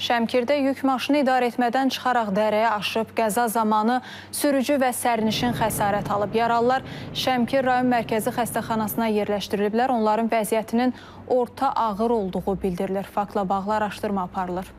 Şəmkirdə yük maşını idarə etmədən çıxaraq dərəyə aşıb, qəza zamanı sürücü və sərnişin xəsarət alıb. Yaralılar Şəmkir rayon mərkəzi xəstəxanasına yerləşdiriliblər. Onların vəziyyətinin orta ağır olduğu bildirilir. Faktla bağlı araşdırma aparılır.